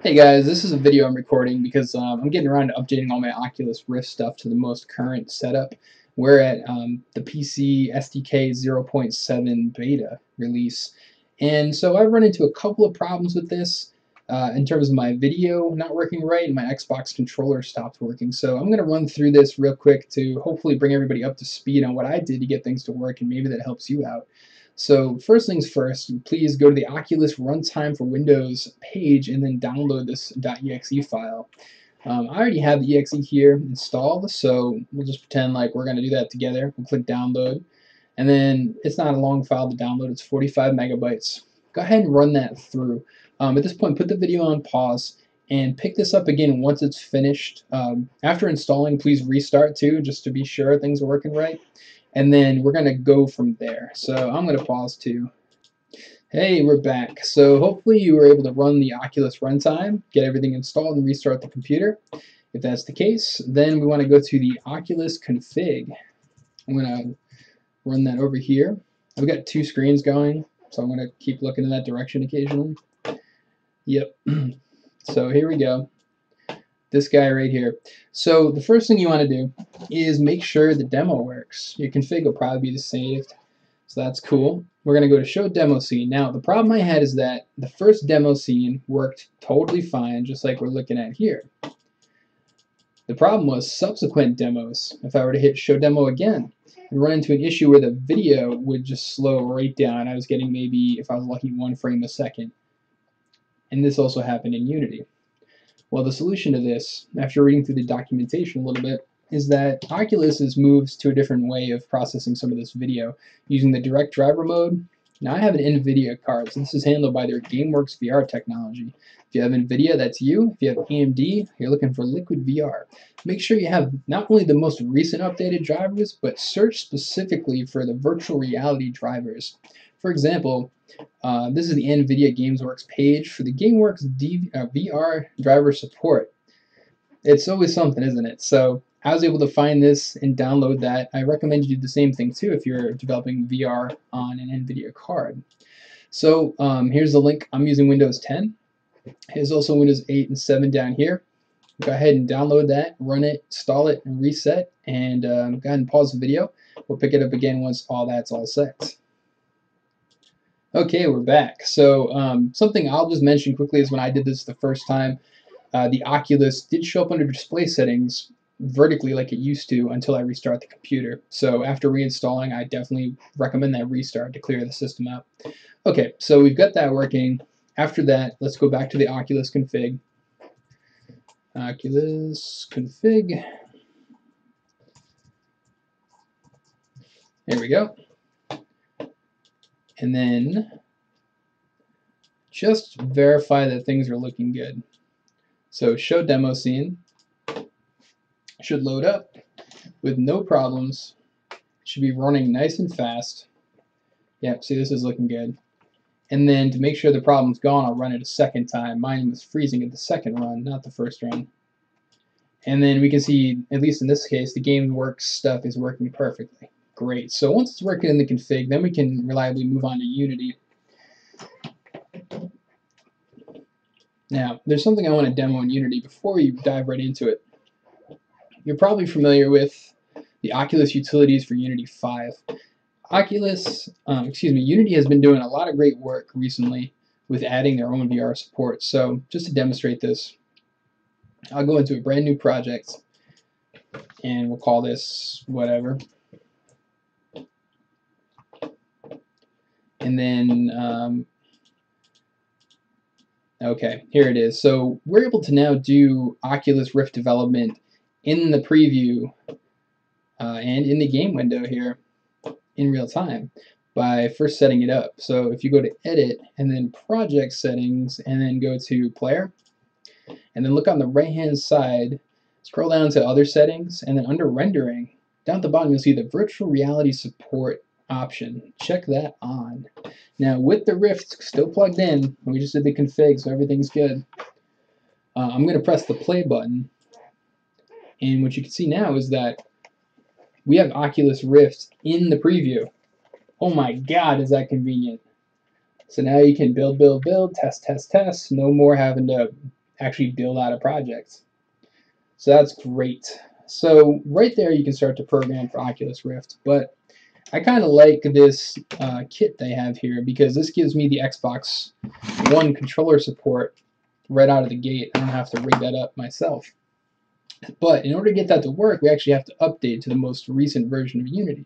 Hey guys, this is a video I'm recording because um, I'm getting around to updating all my Oculus Rift stuff to the most current setup. We're at um, the PC SDK 0.7 beta release, and so I've run into a couple of problems with this uh, in terms of my video not working right and my Xbox controller stopped working. So I'm going to run through this real quick to hopefully bring everybody up to speed on what I did to get things to work, and maybe that helps you out. So first things first, please go to the Oculus Runtime for Windows page and then download this .exe file. Um, I already have the exe here installed, so we'll just pretend like we're going to do that together. We'll click download, and then it's not a long file to download, it's 45 megabytes. Go ahead and run that through. Um, at this point, put the video on pause and pick this up again once it's finished. Um, after installing, please restart too, just to be sure things are working right and then we're going to go from there. So I'm going to pause too. Hey, we're back. So hopefully you were able to run the Oculus runtime, get everything installed, and restart the computer. If that's the case, then we want to go to the Oculus config. I'm going to run that over here. I've got two screens going, so I'm going to keep looking in that direction occasionally. Yep. so here we go this guy right here. So the first thing you want to do is make sure the demo works. Your config will probably be saved, so that's cool. We're going to go to show demo scene. Now the problem I had is that the first demo scene worked totally fine, just like we're looking at here. The problem was subsequent demos. If I were to hit show demo again, and run into an issue where the video would just slow right down. I was getting maybe, if I was lucky, one frame a second. And this also happened in Unity. Well, the solution to this, after reading through the documentation a little bit, is that Oculus has moved to a different way of processing some of this video using the direct driver mode. Now I have an NVIDIA card, so this is handled by their GameWorks VR technology. If you have NVIDIA, that's you. If you have AMD, you're looking for Liquid VR. Make sure you have not only the most recent updated drivers, but search specifically for the virtual reality drivers. For example, uh, this is the NVIDIA GamesWorks page for the GameWorks D uh, VR driver support. It's always something, isn't it? So I was able to find this and download that. I recommend you do the same thing too if you're developing VR on an NVIDIA card. So um, here's the link. I'm using Windows 10. Here's also Windows 8 and 7 down here. Go ahead and download that, run it, install it, and reset. And um, go ahead and pause the video. We'll pick it up again once all that's all set. Okay, we're back. So um, something I'll just mention quickly is when I did this the first time, uh, the Oculus did show up under display settings vertically like it used to until I restart the computer. So after reinstalling, I definitely recommend that restart to clear the system out. Okay, so we've got that working. After that, let's go back to the Oculus config. Oculus config. There we go and then just verify that things are looking good. So show demo scene should load up with no problems. should be running nice and fast. Yep, see this is looking good. And then to make sure the problem's gone, I'll run it a second time. Mine was freezing at the second run, not the first run. And then we can see, at least in this case, the GameWorks stuff is working perfectly. Great. So once it's working in the config, then we can reliably move on to Unity. Now, there's something I want to demo in Unity before we dive right into it. You're probably familiar with the Oculus utilities for Unity 5. Oculus, um, excuse me, Unity has been doing a lot of great work recently with adding their own VR support. So just to demonstrate this, I'll go into a brand new project and we'll call this whatever. And then um, okay here it is. So we're able to now do Oculus Rift development in the preview uh, and in the game window here in real time by first setting it up. So if you go to edit and then project settings and then go to player and then look on the right hand side scroll down to other settings and then under rendering down at the bottom you'll see the virtual reality support option. Check that on. Now with the Rift still plugged in, we just did the config so everything's good. Uh, I'm going to press the play button and what you can see now is that we have Oculus Rift in the preview. Oh my god is that convenient. So now you can build, build, build, test, test, test. No more having to actually build out a project. So that's great. So right there you can start to program for Oculus Rift, but I kind of like this uh, kit they have here because this gives me the Xbox One controller support right out of the gate. I don't have to rig that up myself. But in order to get that to work, we actually have to update to the most recent version of Unity.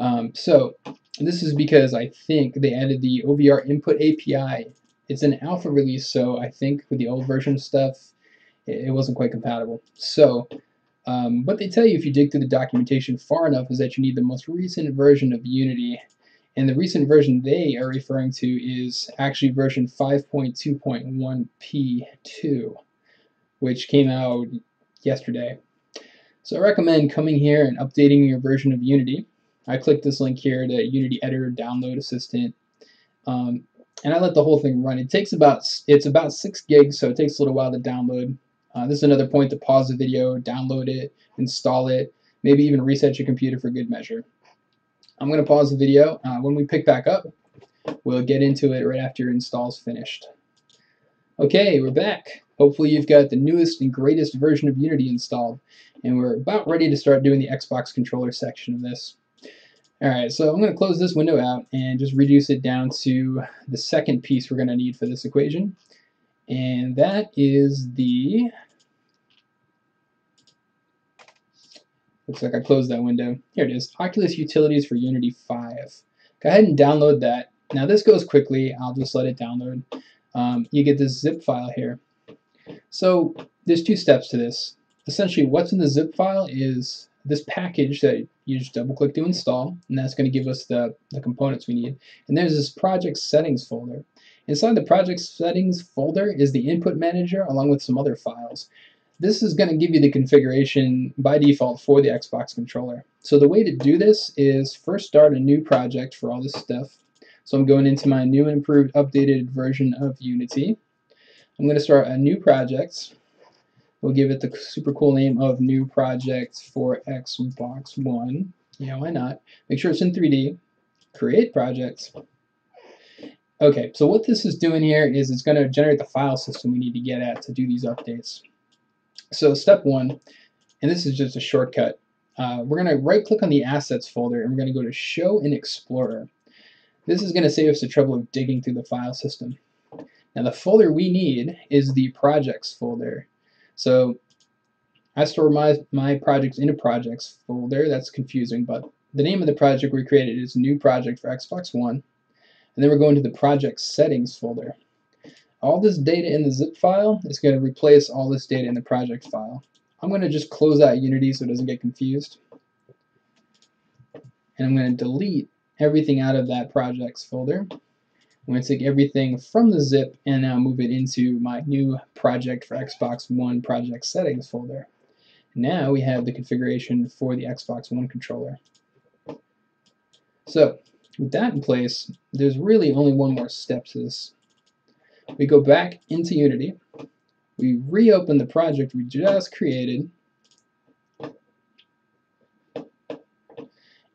Um, so this is because I think they added the OVR input API. It's an alpha release, so I think with the old version stuff, it wasn't quite compatible. So um, what they tell you if you dig through the documentation far enough is that you need the most recent version of Unity. And the recent version they are referring to is actually version 5.2.1p2, which came out yesterday. So I recommend coming here and updating your version of Unity. I click this link here to Unity Editor Download Assistant. Um, and I let the whole thing run. It takes about it's about six gigs, so it takes a little while to download. Uh, this is another point to pause the video, download it, install it, maybe even reset your computer for good measure. I'm going to pause the video. Uh, when we pick back up, we'll get into it right after your install is finished. Okay, we're back. Hopefully you've got the newest and greatest version of Unity installed, and we're about ready to start doing the Xbox controller section of this. Alright, so I'm going to close this window out and just reduce it down to the second piece we're going to need for this equation. And that is the... Looks like I closed that window. Here it is, Oculus Utilities for Unity 5. Go ahead and download that. Now this goes quickly, I'll just let it download. Um, you get this zip file here. So there's two steps to this. Essentially what's in the zip file is this package that you just double click to install and that's going to give us the, the components we need. And there's this project settings folder. Inside the project settings folder is the input manager along with some other files. This is going to give you the configuration by default for the Xbox controller. So the way to do this is first start a new project for all this stuff. So I'm going into my new and improved updated version of Unity. I'm going to start a new project We'll give it the super cool name of new project for Xbox One. Yeah, why not? Make sure it's in 3D. Create project. Okay, so what this is doing here is it's going to generate the file system we need to get at to do these updates. So step one, and this is just a shortcut, uh, we're going to right click on the assets folder and we're going to go to show in Explorer. This is going to save us the trouble of digging through the file system. Now the folder we need is the projects folder. So I store my, my projects in a projects folder. That's confusing, but the name of the project we created is new project for Xbox One. And then we're going to the project settings folder. All this data in the zip file is going to replace all this data in the project file. I'm going to just close out Unity so it doesn't get confused. And I'm going to delete everything out of that projects folder. I'm going to take everything from the zip and now move it into my new project for Xbox One project settings folder. Now we have the configuration for the Xbox One controller. So with that in place, there's really only one more step to this. We go back into Unity, we reopen the project we just created,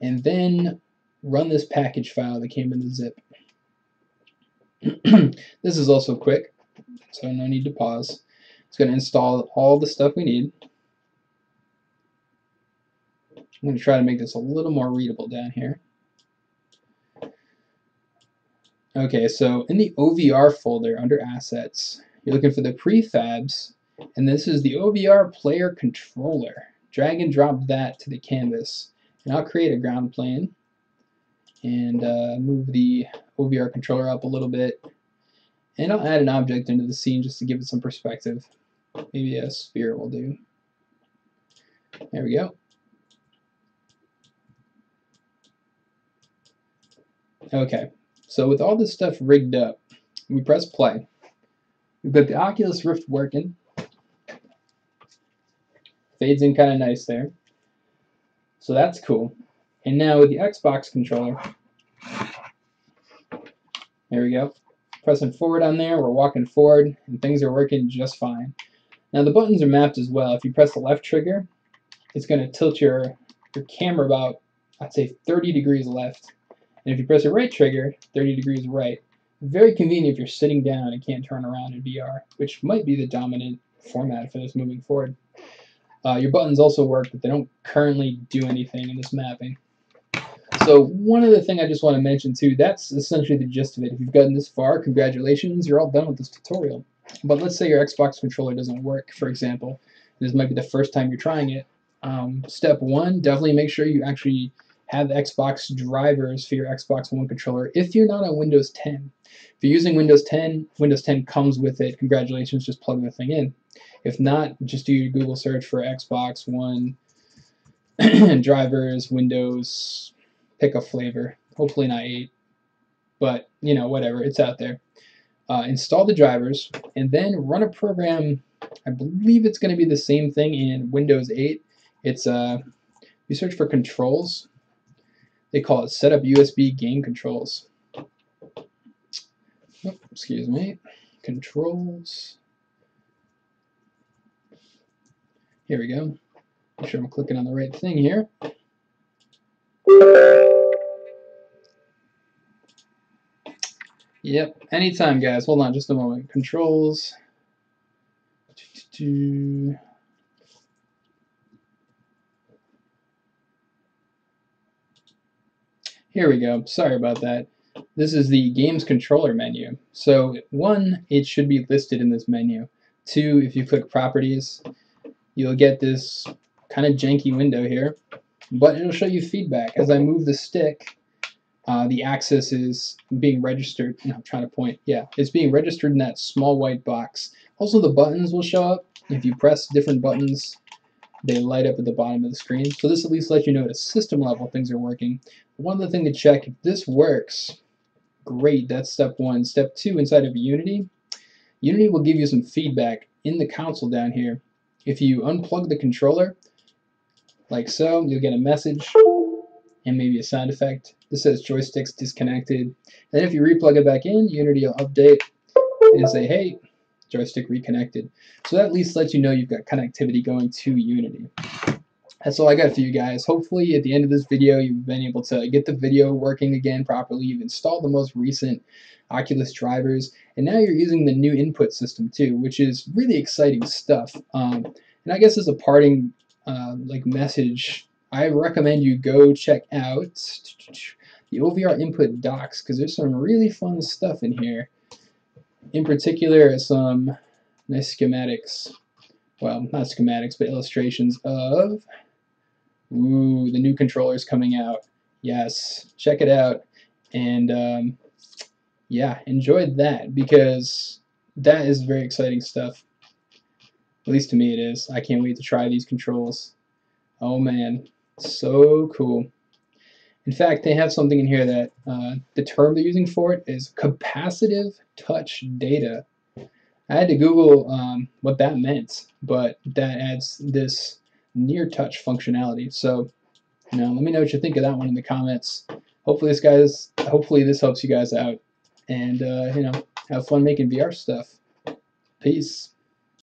and then run this package file that came in the zip. this is also quick, so no need to pause. It's going to install all the stuff we need. I'm going to try to make this a little more readable down here. Okay, so in the OVR folder under Assets, you're looking for the prefabs, and this is the OVR player controller. Drag and drop that to the canvas, and I'll create a ground plane and uh, move the OVR controller up a little bit. And I'll add an object into the scene just to give it some perspective. Maybe a sphere will do. There we go. Okay, so with all this stuff rigged up, we press play. We've got the Oculus Rift working. Fades in kind of nice there. So that's cool. And now with the Xbox controller, there we go. Pressing forward on there, we're walking forward, and things are working just fine. Now the buttons are mapped as well. If you press the left trigger, it's going to tilt your, your camera about, I'd say 30 degrees left. And if you press the right trigger, 30 degrees right. very convenient if you're sitting down and can't turn around in VR, which might be the dominant format for this moving forward. Uh, your buttons also work, but they don't currently do anything in this mapping. So one other thing I just want to mention too, that's essentially the gist of it. If you've gotten this far, congratulations, you're all done with this tutorial. But let's say your Xbox controller doesn't work, for example. This might be the first time you're trying it. Um, step one, definitely make sure you actually have Xbox drivers for your Xbox One controller if you're not on Windows 10. If you're using Windows 10, Windows 10 comes with it. Congratulations, just plug the thing in. If not, just do your Google search for Xbox One drivers, Windows, pick a flavor. Hopefully not 8, but you know, whatever, it's out there. Uh, install the drivers, and then run a program. I believe it's going to be the same thing in Windows 8. It's uh, you search for controls. They call it setup USB game controls. Oh, excuse me. Controls. Here we go. Make sure I'm clicking on the right thing here. Yep, anytime guys. Hold on just a moment. Controls. Here we go. Sorry about that. This is the games controller menu. So one, it should be listed in this menu. Two, if you click properties, you'll get this kind of janky window here, but it'll show you feedback. As I move the stick, uh, the axis is being registered. No, I'm trying to point. Yeah, it's being registered in that small white box. Also, the buttons will show up. If you press different buttons, they light up at the bottom of the screen. So this at least lets you know at a system level things are working. One other thing to check, if this works, great, that's step one. Step two, inside of Unity, Unity will give you some feedback in the console down here. If you unplug the controller, like so, you'll get a message and maybe a sound effect. This says joysticks disconnected. And if you replug it back in, Unity will update and say, hey, joystick reconnected. So that at least lets you know you've got connectivity going to Unity. That's all I got for you guys. Hopefully at the end of this video you've been able to get the video working again properly. You've installed the most recent Oculus drivers and now you're using the new input system too, which is really exciting stuff. Um, and I guess as a parting uh, like message, I recommend you go check out the OVR input docs because there's some really fun stuff in here. In particular, some nice schematics. Well, not schematics, but illustrations of ooh, the new controllers coming out. Yes, check it out. And um, yeah, enjoyed that because that is very exciting stuff. At least to me it is. I can't wait to try these controls. Oh man, so cool. In fact, they have something in here that uh, the term they're using for it is capacitive touch data. I had to Google um, what that meant, but that adds this near touch functionality. So, you know, let me know what you think of that one in the comments. Hopefully this guys, hopefully this helps you guys out, and uh, you know, have fun making VR stuff. Peace.